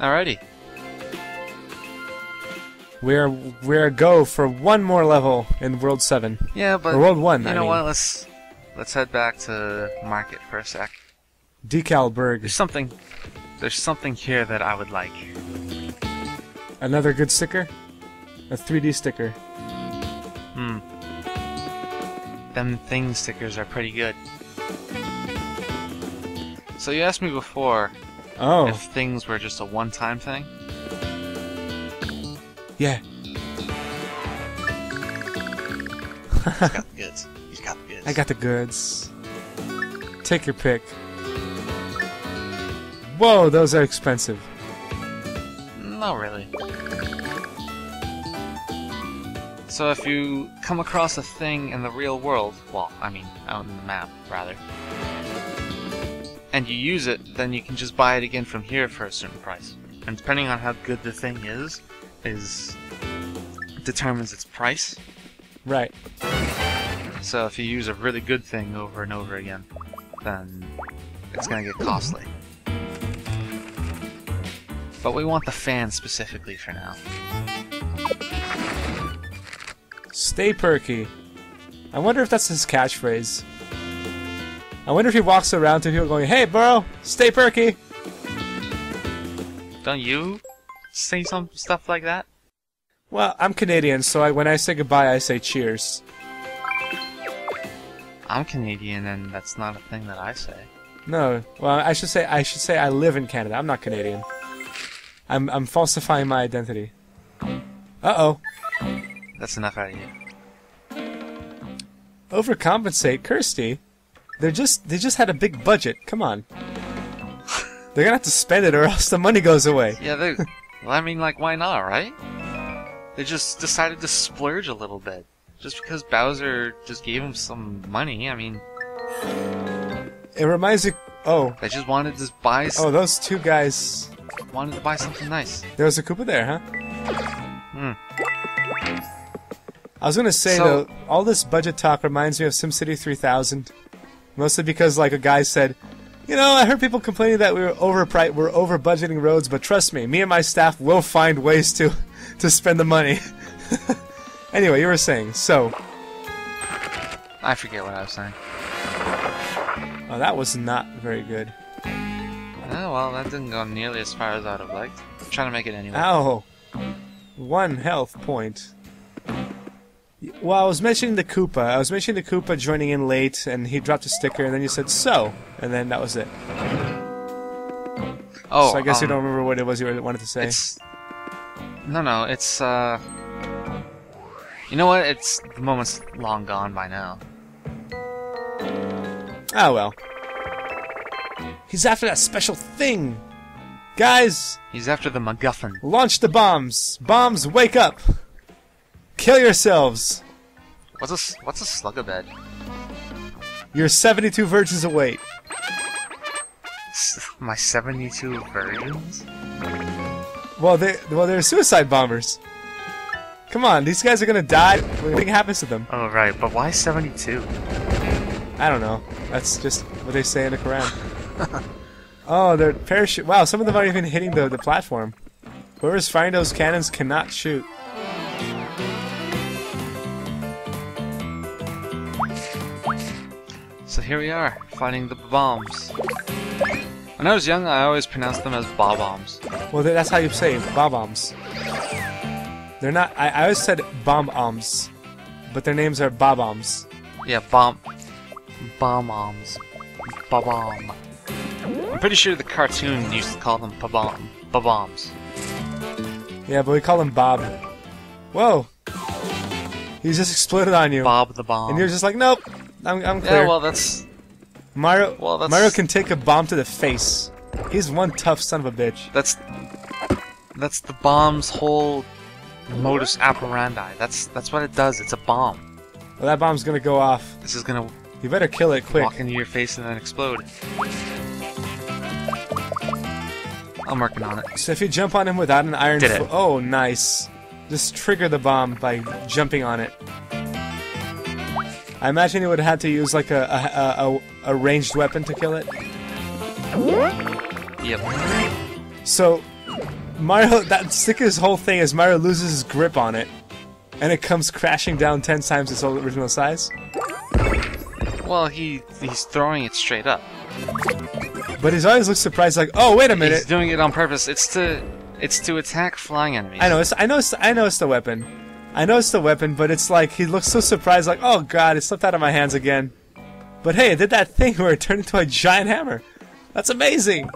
Alrighty. We're we're go for one more level in World Seven Yeah, but or World One. you I know mean, what? Let's let's head back to market for a sec. Decalburg. There's something. There's something here that I would like. Another good sticker. A 3D sticker. Hmm. Them thing stickers are pretty good. So you asked me before Oh, if things were just a one-time thing. yeah. He's got the goods. He's got the goods. I got the goods. Take your pick. Whoa, those are expensive. Not really. So if you come across a thing in the real world, well, I mean, out in the map, rather, and you use it, then you can just buy it again from here for a certain price. And depending on how good the thing is, is determines its price. Right. So if you use a really good thing over and over again, then it's gonna get costly. But we want the fan specifically for now. Stay perky. I wonder if that's his catchphrase. I wonder if he walks around to people going, "Hey, bro, stay perky." Don't you say some stuff like that? Well, I'm Canadian, so I, when I say goodbye, I say cheers. I'm Canadian, and that's not a thing that I say. No, well, I should say I should say I live in Canada. I'm not Canadian. I'm I'm falsifying my identity. Uh oh. That's enough out of you. Overcompensate, Kersti. They're just they just had a big budget. Come on. They're gonna have to spend it, or else the money goes away. Yeah, they. well, I mean, like, why not, right? They just decided to splurge a little bit. Just because Bowser just gave him some money, I mean, It reminds me. Oh, they just wanted to buy. oh, those two guys. wanted to buy something nice. There was a Koopa there, huh? Hmm. I was gonna say So- though, all this budget talk reminds me of SimCity 3000. Mostly because like a guy said, you know, I heard people complaining that we were over we're over budgeting roads, but trust me, me and my staff will find ways to to spend the money. anyway, you were saying so. I forget what I was saying. Oh, that was not very good. Oh, well, that didn't go nearly as far as I'd have liked. I'm trying to make it anyway. Ow! One health point. Well, I was mentioning the Koopa. I was mentioning the Koopa joining in late, and he dropped a sticker, and then you said so, and then that was it. Oh, so I guess you um, don't remember what it was you wanted to say. It's no, no. It's uh. You know what? It's the moment's long gone by now. Oh well. He's after that special thing. Guys, He's after the MacGuffin. launch the bombs. Bombs, wake up. Kill yourselves. What's a, what's a slugabed? You're 72 virgins away. S- My seventy-two virgins. Well, they well they're suicide bombers. Come on, these guys are gonna die when anything happens to them. Oh right, but why seventy-two? I don't know. That's just what they say in the Quran. oh, they're parachute. Wow, some of them aren't even hitting the, the platform. Whoever's firing those cannons cannot shoot. So here we are, finding the bombs. When I was young, I always pronounced them as bob-bombs. Well, that's how you say bomb bombs. They're not. I, I always said bomb bombs, but their names are bob bombs. Yeah, bomb, bomb-bombs, bob-bomb. I'm pretty sure the cartoon used to call them ba-bomb, ba-bombs. Yeah, but we call them Bob. Whoa! He just exploded on you, Bob the bomb. and you're just like, nope. I'm, I'm clear. yeah, well, that's Mario. well, that's- Mario can take a bomb to the face. He's one tough son of a bitch. that's that's the bomb's whole modus operandi. That's that's what it does. It's a bomb. Well, that bomb's gonna go off. This is gonna You better kill it quick. walk into your face and then explode. I'm working on it. So if you jump on him without an iron Did it. oh, nice. Just trigger the bomb by jumping on it. I imagine you would have had to use like a a, a, a ranged weapon to kill it. Yep. So Mario, that sticker's whole thing is Mario loses his grip on it, and it comes crashing down ten times its original size. Well, he he's throwing it straight up. But he's always looks surprised, like, oh wait a minute!" He's doing it on purpose. It's to it's to attack flying enemies. I know, it's, I know, it's, I know it's the weapon. I know it's the weapon, but it's like he looks so surprised, like, oh god, it slipped out of my hands again. But hey, it did that thing where it turned into a giant hammer. That's amazing.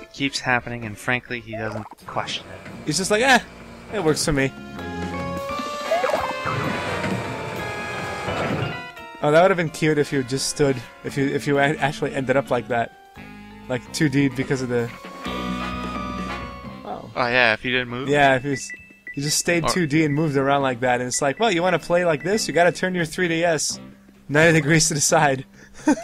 It keeps happening, and frankly, he doesn't question it. He's just like, eh, it works for me. Oh, that would have been cute if you just stood, if you if you actually ended up like that, like 2D because of the. Oh. Oh yeah, if he didn't move. Yeah, if you, s- you just stayed Or- 2D and moved around like that, and it's like, well, you want to play like this? You got to turn your 3DS 90 degrees to the side.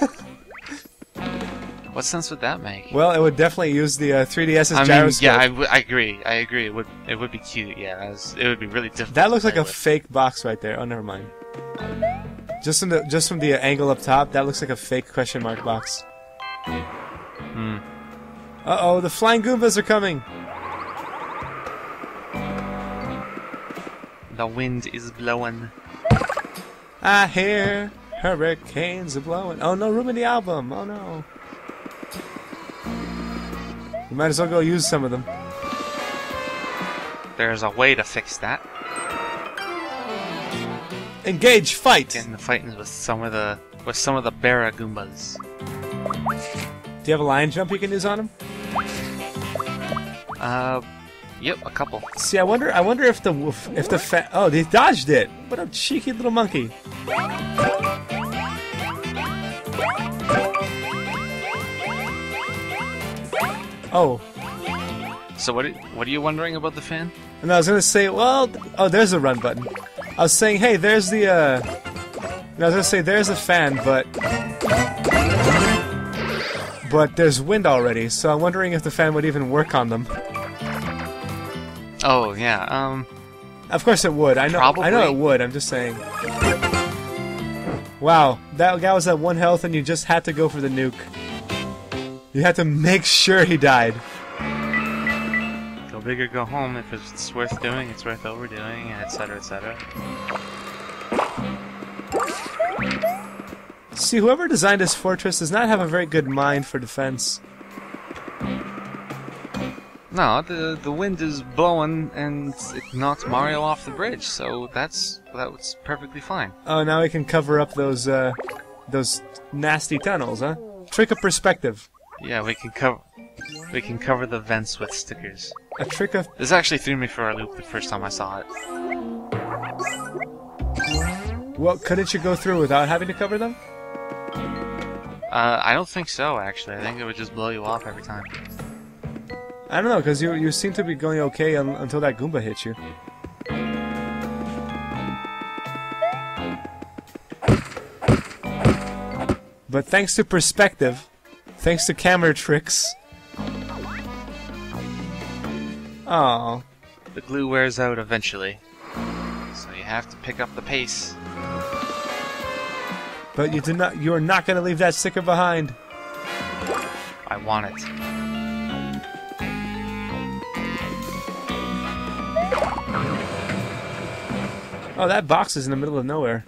What sense would that make? Well, it would definitely use the uh, 3DS's I mean, gyroscope. yeah, I, w- I agree. I agree. It would it would be cute. Yeah, it, was- it would be really difficult. That looks like a with. fake box right there. Oh, never mind. Just from the just from the uh, angle up top, that looks like a fake question mark box. Hmm. Uh oh, the flying Goombas are coming. The wind is blowing. I hear hurricanes are blowing. Oh no, room in the album. Oh no. You might as well go use some of them. There's a way to fix that. Engage, fight. Getting the fighting with some of the with some of the Paragoombas. Do you have a lion jump you can use on him? Uh, yep, a couple. See, I wonder. I wonder if the wolf, if the fa- oh, they dodged it. What a cheeky little monkey. Oh, So what? Are, what are you wondering about the fan? and I was gonna say, well, oh, there's a run button. I was saying, hey, there's the. uh... and I was gonna say, there's a fan, but. But there's wind already, so I'm wondering if the fan would even work on them. Oh yeah. Um, Of course it would. I know. I know it would. I'm just saying. Wow, that guy was at one health, and you just had to go for the nuke. You had to make sure he died. go big or go home. If it's worth doing, it's worth overdoing, etc., etc. See, whoever designed this fortress does not have a very good mind for defense. No, the the wind is blowing and it knocked Mario off the bridge, so that's that was perfectly fine. Oh, now we can cover up those uh, those nasty tunnels, huh? Trick of perspective. Yeah, we can cover we can cover the vents with stickers. A trick of. This actually threw me for a loop the first time I saw it. Well, couldn't you go through without having to cover them? Uh, I don't think so. Actually, I think it would just blow you off every time. I don't know, because you you seem to be going okay un- until that Goomba hits you. But thanks to perspective, thanks to camera tricks. Oh, The glue wears out eventually, so you have to pick up the pace. But you not. You are not going to leave that sticker behind. I want it. Oh, that box is in the middle of nowhere.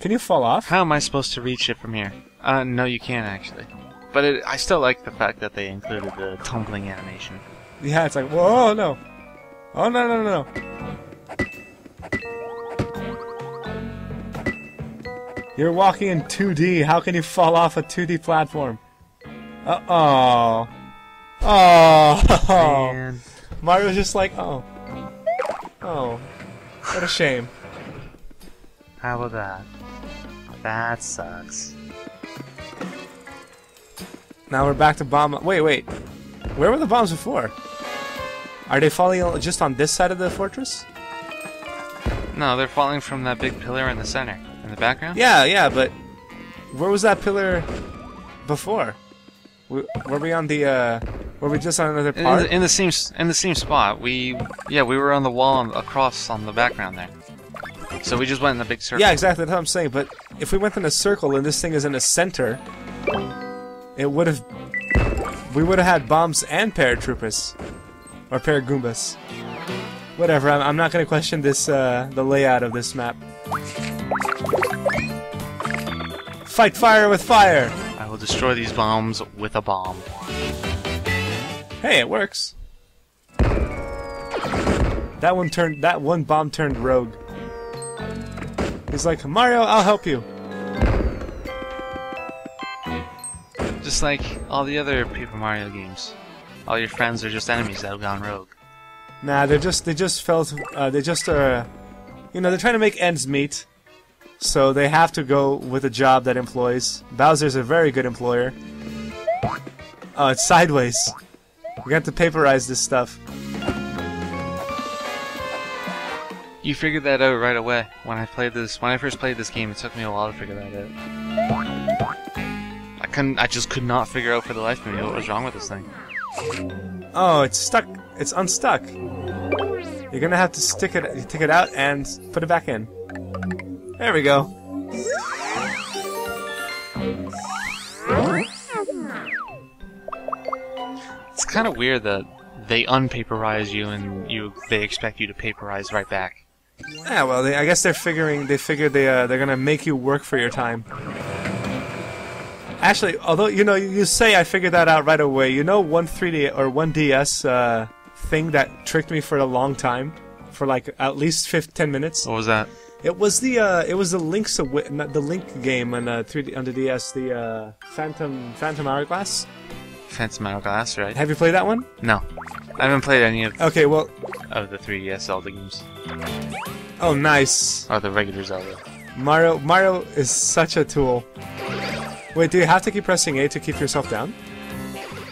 Can you fall off? How am I supposed to reach it from here? Uh, no, you can't actually. But it, I still like the fact that they included the tumbling animation. Yeah, it's like, whoa, no. Oh, no, no, no, no. You're walking in 2D. How can you fall off a 2D platform? Uh oh. Oh. Man. Mario's just like, oh. Oh. What a shame. How about that? That sucks. Now we're back to bomb. Wait, wait. Where were the bombs before? Are they falling just on this side of the fortress? No, they're falling from that big pillar in the center. In the background? Yeah, yeah, but where was that pillar before? Were we on the? uh... Were we just on another In part? the, in the same in the same spot. We yeah we were on the wall on, across on the background there. So we just went in a big circle. Yeah, exactly. That's what I'm saying. But if we went in a circle and this thing is in a center, it would have. We would have had bombs and paratroopers, or paragoombas. Whatever. I'm, I'm not going to question this. Uh, the layout of this map. Fight fire with fire. I will destroy these bombs with a bomb. Hey, it works. That one turned. That one bomb turned rogue. He's like, Mario, I'll help you. Just like all the other Paper Mario games. All your friends are just enemies that have gone rogue. Nah, they're just they just felt uh, they just uh, you know they're trying to make ends meet, so they have to go with a job that employs. Bowser's a very good employer. Oh, it's sideways. We got to paperize this stuff. You figured that out right away. When I played this, when I first played this game, it took me a while to figure that out. I couldn't, I just could not figure out for the life of me what was wrong with this thing. Oh, it's stuck. It's unstuck. You're gonna have to stick it, take it out, and put it back in. There we go. It's kind of weird that they unpaperize you and you they expect you to paperize right back. Yeah, well, they, I guess they're figuring. They figured they uh, they're gonna make you work for your time. Actually, although you know, you say I figured that out right away. You know, one 3D or one DS uh, thing that tricked me for a long time, for like at least 5, 10 minutes. What was that? It was the uh, it was the Link's Awa- the Link game on uh, 3D on the DS, the uh, Phantom Phantom Hourglass. Phantom Hourglass, right? Have you played that one? No, I haven't played any of, Okay, well, of the 3DS Zelda games oh nice. or the regular Zelda. Mario Mario is such a tool. Wait, do you have to keep pressing A to keep yourself down?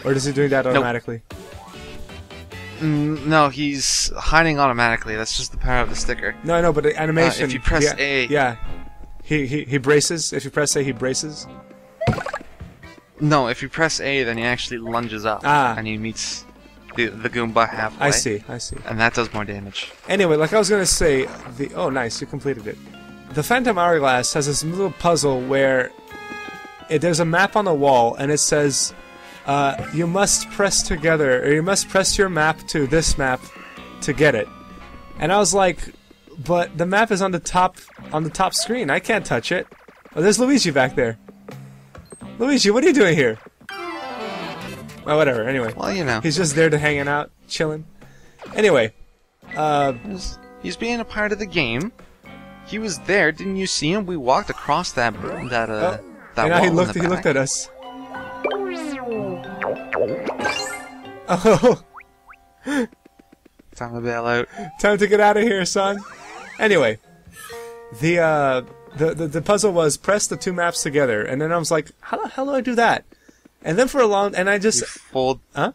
Or is he doing that automatically? Mm, no, he's hiding automatically. That's just the power of the sticker. No, no, but the animation. Uh, if you press yeah, A- Yeah. He, he he braces. If you press A, he braces. No, if you press A, then he actually lunges up Ah. and he meets the the Goomba halfway. I see, I see. And that does more damage. Anyway, like I was gonna say, the oh nice, you completed it. The Phantom Hourglass has this little puzzle where it, there's a map on the wall and it says uh, you must press together or you must press your map to this map to get it. And I was like, but the map is on the top on the top screen. I can't touch it. Oh, there's Luigi back there. Luigi, what are you doing here? Well, whatever. Anyway, Well, you know, he's just there to hanging out, chilling. Anyway, uh, he's, being a part of the game. He was there, didn't you see him? We walked across that that uh that and now he looked. He looked at us. Oh, Time to bail out. time to get out of here, son. Anyway, the uh, the, the the puzzle was press the two maps together, and then I was like, how the hell do I do that? And then for a long, and I just You fold. Huh?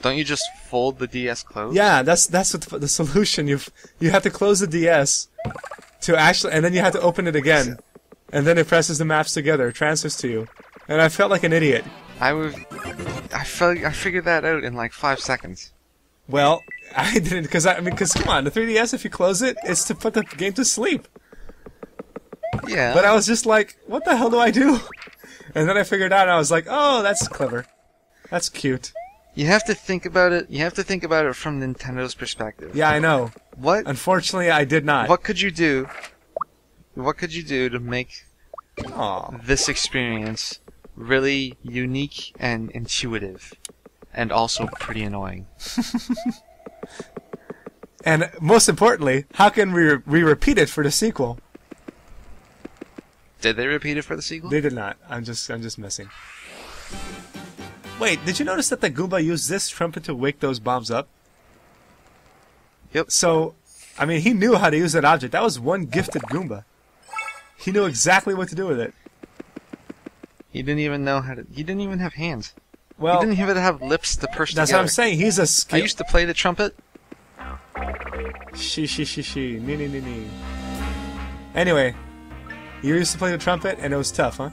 Don't you just fold the DS closed? yeah, that's that's what the, the solution. You you have to close the DS to actually, and then you have to open it again, and then it presses the maps together, transfers to you, and I felt like an idiot. I would. I felt. I figured that out in like five seconds. Well, I didn't because I, I mean, because come on, the 3DS, if you close it, it's to put the game to sleep. Yeah. But I was just like, what the hell do I do? And then I figured out, and I was like, oh, that's clever. That's cute. you have to think about it. You have to think about it from Nintendo's perspective. Yeah, I know. What? Unfortunately, I did not. What could you do? What could you do to make Aw. this experience really unique and intuitive, and also pretty annoying? And most importantly, how can we, we repeat it for the sequel? Did they repeat it for the sequel? They did not. I'm just, I'm just messing. Wait, did you notice that the Goomba used this trumpet to wake those bombs up? Yep. So, I mean, he knew how to use that object. That was one gifted Goomba. He knew exactly what to do with it. He didn't even know how to. He didn't even have hands. Well, he didn't even have lips to push that's together. what I'm saying. He's a I skill. used to play the trumpet. She, she, she, she. Nee, nee, nee, nee. Anyway, you used to play the trumpet, and it was tough, huh?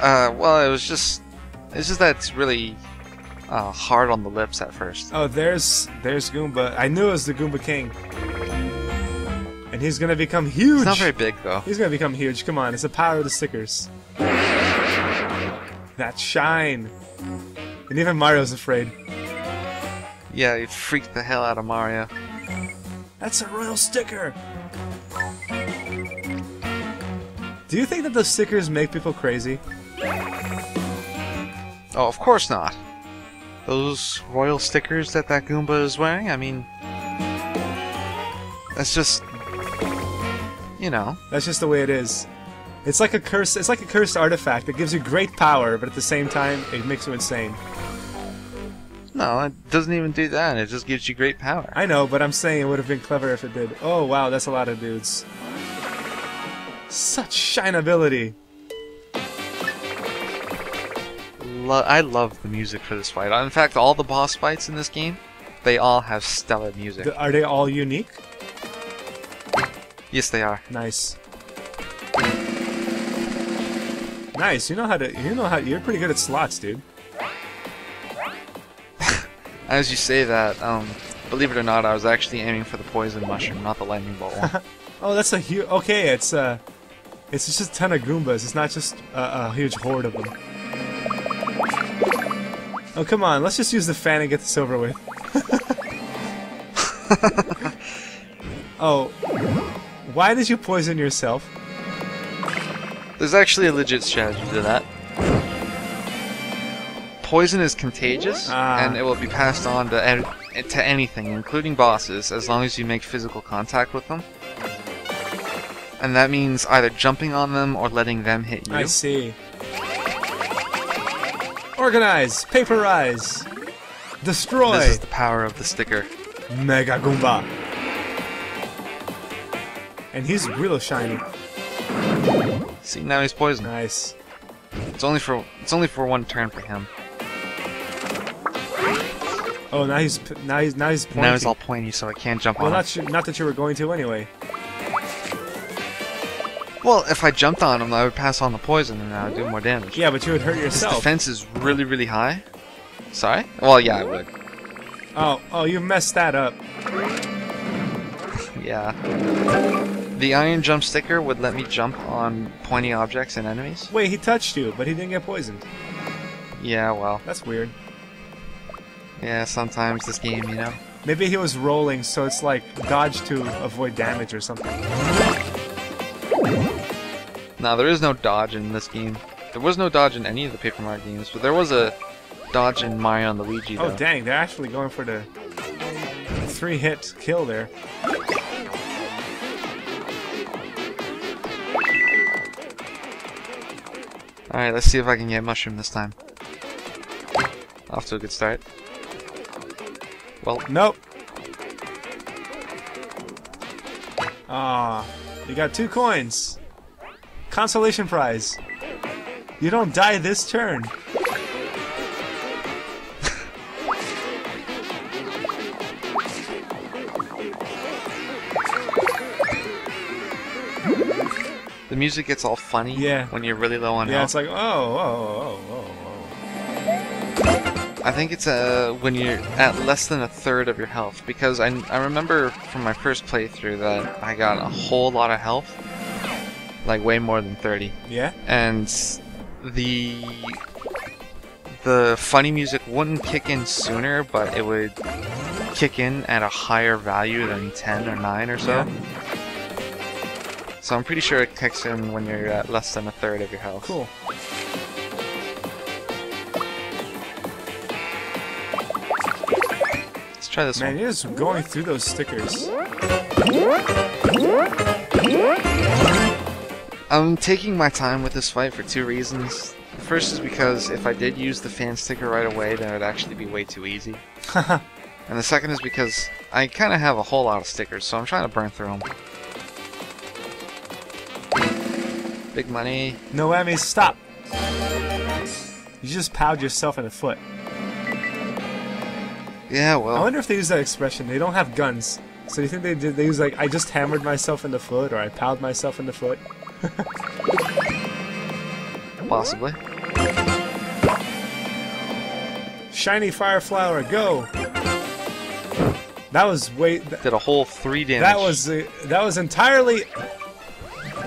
Uh, well, it was just. It's just that it's really uh, hard on the lips at first. Oh, there's there's Goomba. I knew it was the Goomba King. And he's gonna become huge. It's not very big though. He's gonna become huge. Come on, it's the power of the stickers. That shine. And even Mario's afraid. Yeah, you freaked the hell out of Mario. That's a royal sticker. Do you think that those stickers make people crazy? Oh, of course not. Those royal stickers that that Goomba is wearing, I mean... That's just... You know. That's just the way it is. It's like a curse. It's like a cursed artifact that gives you great power, but at the same time, it makes you insane. No, it doesn't even do that. It just gives you great power. I know, but I'm saying it would have been clever if it did. Oh wow, that's a lot of dudes. Such shine ability. Lo- I love the music for this fight. In fact, all the boss fights in this game, they all have stellar music. Are they all unique? yes, they are. Nice. Nice. You know how to. You know how. You're pretty good at slots, dude. As you say that, um, believe it or not, I was actually aiming for the poison mushroom, not the lightning bolt one. Oh, that's a huge. Okay, it's uh, it's just a ton of Goombas. It's not just a, a huge horde of them. Oh come on, let's just use the fan and get this over with. oh, why did you poison yourself? There's actually a legit strategy to that. Poison is contagious, Ah. and it will be passed on to, to anything, including bosses, as long as you make physical contact with them. And that means either jumping on them or letting them hit you. I see. Organize, paperize, destroy, This is the power of the sticker. Mega Goomba. And he's real shiny. See, now he's poisoned. Nice. It's only for it's only for one turn for him. Oh, now he's now he's now he's pointy. Now he's all pointy, so I can't jump well, on him. not not that you were going to anyway. Well, if I jumped on him, I would pass on the poison and I would do more damage. Yeah, but you would hurt His yourself. defense is really, really high. Sorry? Well, yeah, I would. Oh, oh, you messed that up. Yeah. The iron jump sticker would let me jump on pointy objects and enemies. Wait, he touched you, but he didn't get poisoned. Yeah, well, That's weird. yeah, sometimes this game, you know. Maybe he was rolling, so it's like dodge to avoid damage or something. Now, there is no dodge in this game. There was no dodge in any of the Paper Mario games, but there was a dodge in Mario and Luigi, oh, though. Oh, dang, they're actually going for the three hit kill there. Alright, let's see if I can get Mushroom this time. Off to a good start. Well, Nope. Ah, you got two coins. Consolation prize. You don't die this turn. Music gets all funny Yeah. when you're really low on Yeah, health. Yeah, it's like, oh, oh, oh, oh, oh. I think it's uh, when you're at less than a third of your health because I, I remember from my first playthrough that I got a whole lot of health, like way more than 30, oh. Yeah? and the the funny music wouldn't kick in sooner, but it would kick in at a higher value than 10 or 9 or so. Yeah. So I'm pretty sure it kicks in when you're at less than a third of your health. Cool. Let's try this Man, one. you're just going through those stickers. I'm taking my time with this fight for two reasons. The first is because if I did use the fan sticker right away, then it would actually be way too easy. and the second is because I kind of have a whole lot of stickers, so I'm trying to burn through them. Big money. Noemi, stop! You just powed yourself in the foot. Yeah, well. I wonder if they use that expression. They don't have guns. So you think they did? They use like, I just hammered myself in the foot, or I powed myself in the foot. possibly. Shiny fire flower, go! That was way. Th- Did a whole three damage. that was uh, that was entirely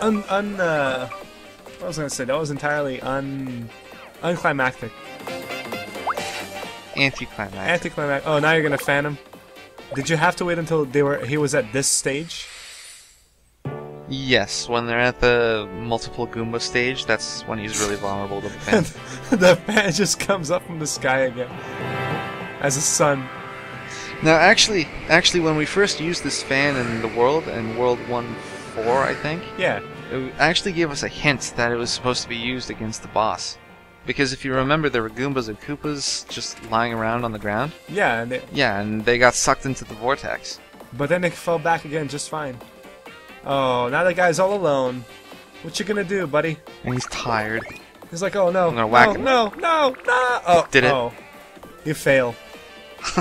un un. Uh, what was I gonna say? That was entirely un unclimactic, anticlimactic. anticlimactic. Oh, now you're gonna fan him. Did you have to wait until they were he was at this stage? yes, when they're at the multiple Goomba stage, that's when he's really vulnerable to the fan. the fan just comes up from the sky again as a sun. now, actually, actually, when we first used this fan in the world, in World 1-4, I think, Yeah, it actually gave us a hint that it was supposed to be used against the boss. Because if you remember, there were Goombas and Koopas just lying around on the ground. yeah, and it, Yeah, and they got sucked into the vortex. but then it fell back again just fine. Oh, now the guy's all alone. What you gonna do, buddy? And he's tired. He's like, oh no, I'm gonna whack no, him. no, no, no. Oh, Did it? Oh, you fail.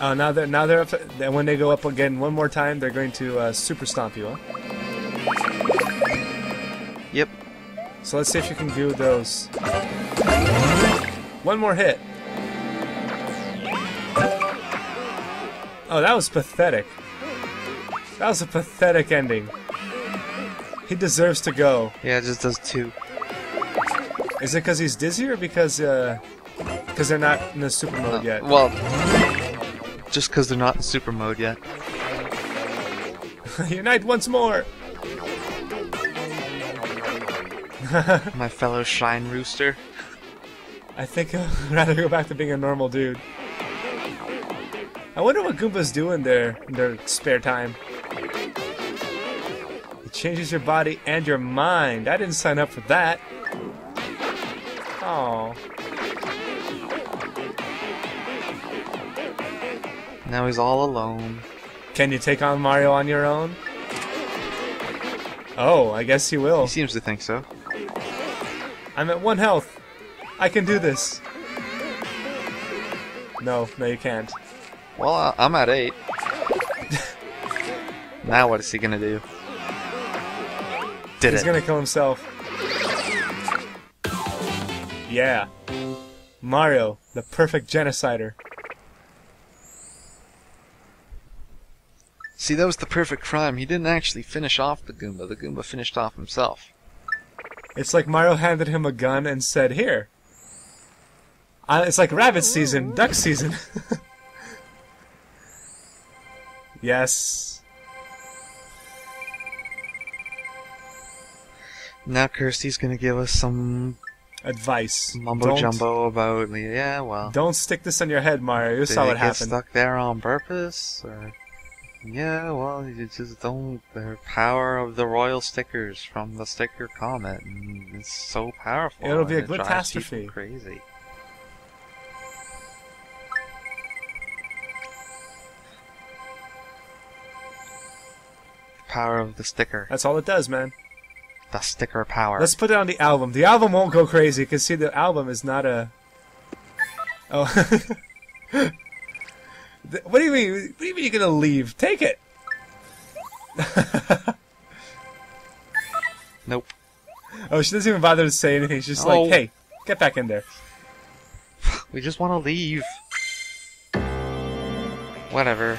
oh, now they're now they're up. Then when they go up again one more time, they're going to uh, super stomp you. Huh? Yep. So let's see if you can do those. One more hit. Oh, that was pathetic. That was a pathetic ending. He deserves to go. Yeah, it just does two. Is it because he's dizzy or because uh, because they're not in the super mode yet? Well, just because they're not in super mode yet. Unite once more. My fellow Shine Rooster. I think I'd rather go back to being a normal dude. I wonder what Goombas do in their in their spare time. It changes your body and your mind. I didn't sign up for that. Oh, Now he's all alone. can you take on Mario on your own? Oh, I guess he will. He seems to think so. I'm at one health. I can do this. No, no, you can't. Well, I'm at eight. now what is he gonna do? Did He's it? gonna kill himself. Yeah. Mario, the perfect genocider. See, that was the perfect crime. He didn't actually finish off the Goomba. The Goomba finished off himself. It's like Mario handed him a gun and said, Here. Uh, it's like rabbit season, duck season. yes. Now Kersti's gonna give us some Advice. mumbo Don't- jumbo about, yeah, well, Don't stick this on your head, Mario. You did saw it what get happened. stuck there on purpose? Or, yeah, well, you just don't. The power of the royal stickers from the sticker comet, and it's so powerful. It'll be a it drives catastrophe. Crazy. Power of the sticker. That's all it does, man. The sticker power. Let's put it on the album. The album won't go crazy because see, the album is not a. Oh. What do you mean? What do you mean you're gonna leave? Take it. Nope. Oh, she doesn't even bother to say anything. She's just Oh. like, "Hey, get back in there." We just want to leave. Whatever.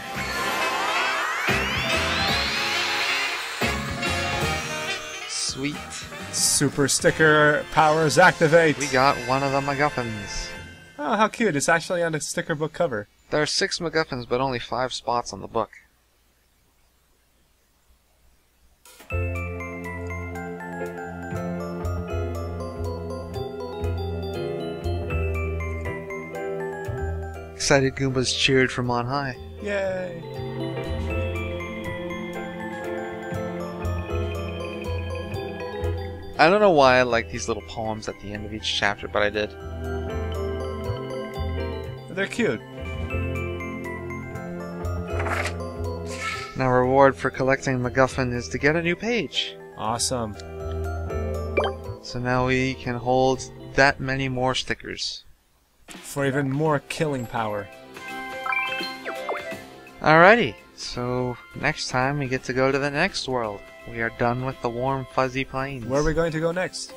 Sweet. Super sticker powers activate. We got one of the MacGuffins. Oh, how cute! It's actually on the sticker book cover. There are six MacGuffins, but only five spots on the book. Excited Goombas cheered from on high. Yay! I don't know why I like these little poems at the end of each chapter, but I did. They're cute. Now, reward for collecting MacGuffin is to get a new page. Awesome. So now we can hold that many more stickers. For even more killing power. Alrighty, so next time we get to go to the next world. We are done with the warm, fuzzy plains. Where are we going to go next?